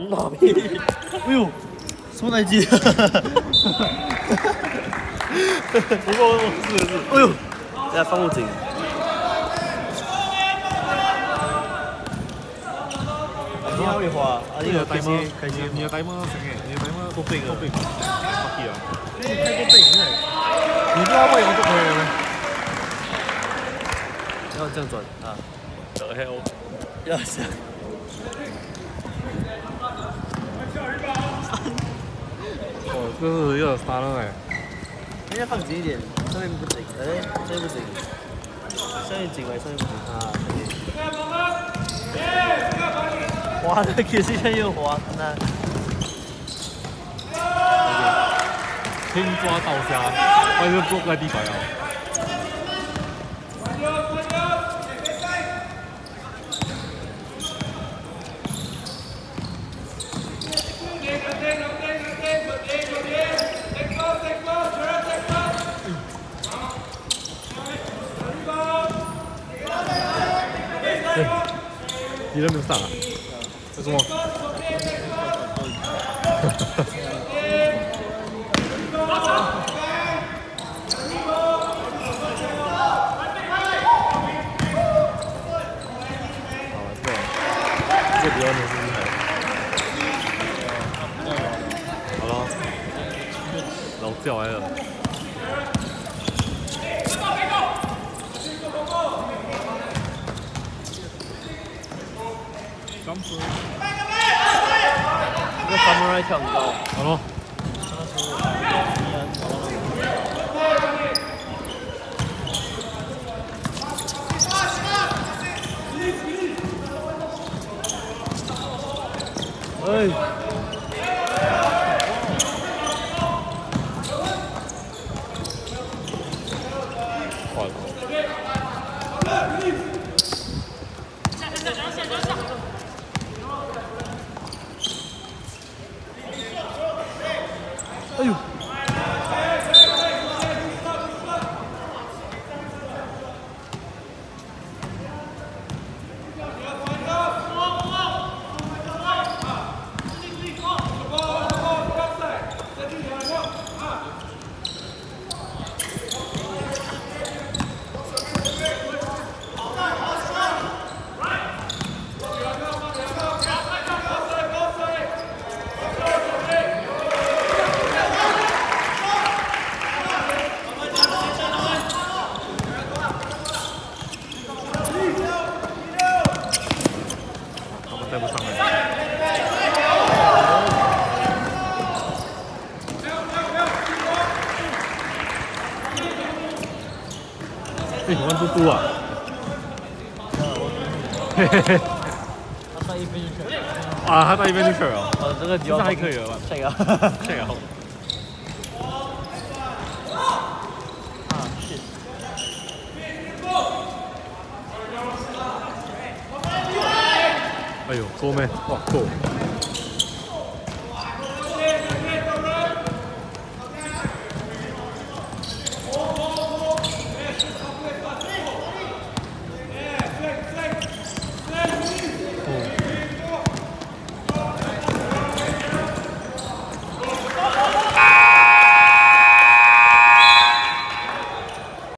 哎呦，什么来机？不过是是，哎呦，在放不紧。你还会滑？啊，你要开心开心？你要带么成诶？你要带么都背了，背了，好气啊！太多背了。你不要为我都可以了。要这样转啊！要想。哦，这是有点杀了哎。应该放紧一点，上面不紧，哎，上面不紧，上面紧哎，上面不紧啊。滑的，可是现在又滑，那。天抓到虾，我就坐在地板啊。你那边上啊？为什么？这比较牛逼。好了，老叫来了。这个 samurai 跳很高。好了。哎。哎呦！带不上来。哎，玩嘟嘟啊！嘿嘿嘿。他上一边就。啊，他到一杯就去了。哦，这个这还可以了吧？这个，这个好。啊，是。哎呦，够没？哇，够。